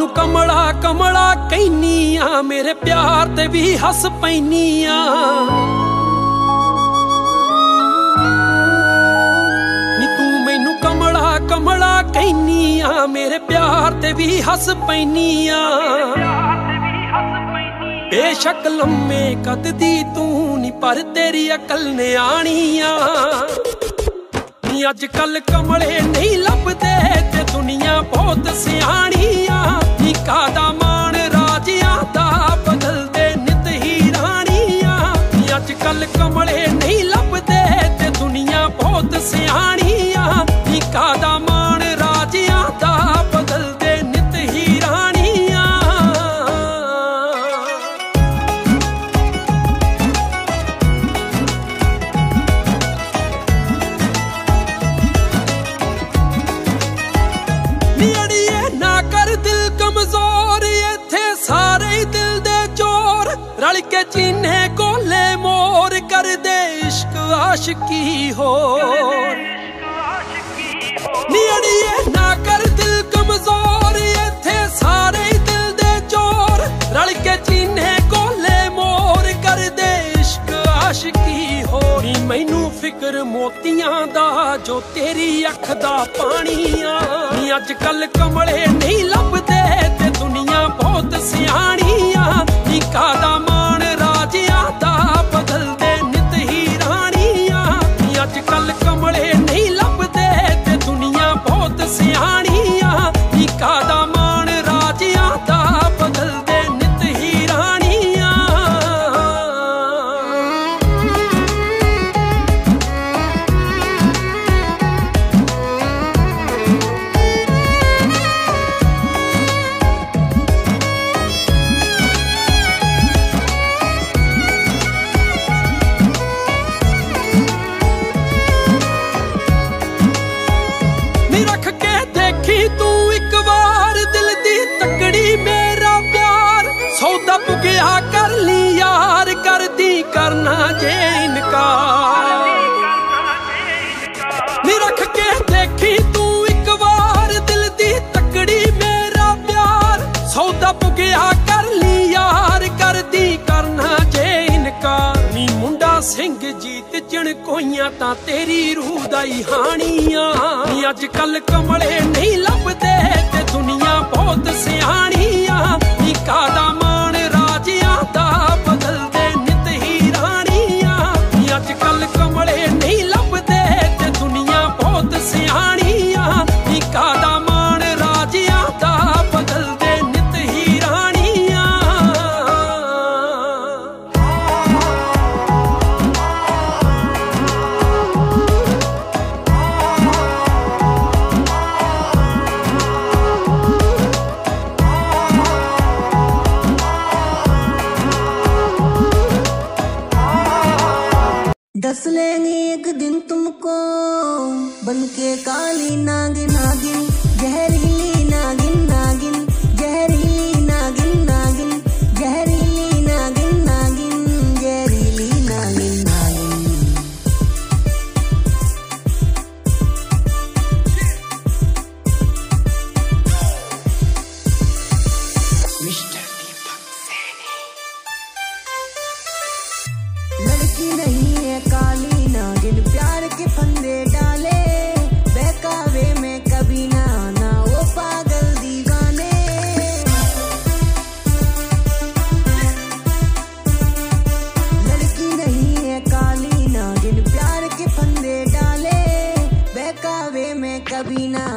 ਕਮਲਾ ਕਮਲਾ ਕਹਿਨੀਆਂ, ਮੇਰੇ ਪਿਆਰ ਤੇ ਵੀ ਹੱਸ ਪੈਨੀਆਂ। ਨੀ ਤੂੰ ਮੈਨੂੰ ਕਮਲਾ ਕਮਲਾ ਕਹਿਨੀਆਂ, ਮੇਰੇ ਪਿਆਰ ਤੇ ਵੀ ਹੱਸ ਪੈਨੀਆਂ। ਬੇਸ਼ੱਕ ਲੰਮੇ ਕੱਦ ਦੀ ਤੂੰ ਨੀ, ਪਰ ਤੇਰੀ ਅਕਲ ਨੇ ਆਣੀਆਂ। ਨੀ ਅੱਜ ਕੱਲ ਕਮਲੇ ਨਹੀਂ ਲੱਭਦੇ ਦੁਨੀਆ ਬਹੁਤ ਸਿਆਣੀਆਂ ਨੀ ਕਾਦਾ ਮਾਣ ਰਾਜਿਆਂ ਦਾ, ਬਦਲਦੇ ਨਿਤ ਹੀ ਰਾਣੀਆਂ ਅੱਜ ਕੱਲ ਕਮਲੇ ਨਹੀਂ ਲੱਭਦੇ ਤੇ ਦੁਨੀਆ ਬਹੁਤ ਸਿਆਣੀਆਂ ਨੀ ਕਾਦਾ ਮਾਣ ਕੇ ਕੋਲੇ ਮੋਰ ਕਰਦੇ ਇਸ਼ਕ ਆਸ਼ਕੀ ਹੋਰ? ਨੀੜੀਏ ਨਾ ਕਰ ਦਿਲ ਕਮਜ਼ੋਰ, ਇੱਥੇ ਸਾਰੇ ਦਿਲ ਦੇ ਚੋਰ। ਰਲ ਕੇ ਚੀਨੇ ਕੋਲੇ ਮੋਰ ਕਰਦੇ ਇਸ਼ਕ ਆਸ਼ਕੀ ਹੋਰੀ? ਮੈਨੂੰ ਫਿਕਰ ਮੋਤੀਆਂ ਦਾ, ਜੋ ਤੇਰੀ ਅੱਖ ਦਾ ਪਾਣੀ ਆ। ਨੀ ਅੱਜ ਕੱਲ ਕਮਲੇ ਨਹੀਂ ਲੱਭਦੇ ਪੁਗਿਆ ਕਰ ਲਈ ਯਾਰ, ਕਰਦੀ ਕਰਨਾ ਜੇ ਇਨਕਾਰ। ਨੀ ਮੁੰਡਾ ਸਿੰਘ ਜੀਤ ਚਣ ਕੋਈਆਂ ਤਾਂ ਤੇਰੀ ਰੂਹ ਦਾ ਹੀ ਹਾਣੀਆਂ ਨੀ ਅੱਜ ਕੱਲ ਕਮਲੇ ਨਹੀਂ ਲੱਭਦੇ ਤੇ ਦੁਨੀਆ ਬਹੁਤ ਸਿਆਣੀਆਂ ਨੀ ਕਾਦਾ ਮਾਣ ਰਾਜਿਆਂ ਦਾ ਬਦਲਦੇ ਨਿਤ ਹੀ ਰਾਣੀਆਂ ਨੀ ਅੱਜ ਕੱਲ ਕਮਲੇ ਨਹੀਂ ਲੱਭਦੇ ਤੇ ਦੁਨੀਆ ਬਹੁਤ ਸਿਆਣੀਆਂ ਨੀ ਕਾਦਾ लेंगे एक दिन तुमको। बन के काली नागिन नागिन, जहरीली नागिन नागिन, जहरीली नागिन नागिन, जहरीली नागिन नागिन, जहरीली नागिन नागिन। लड़की नहीं है काली Sabina.